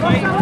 Nice.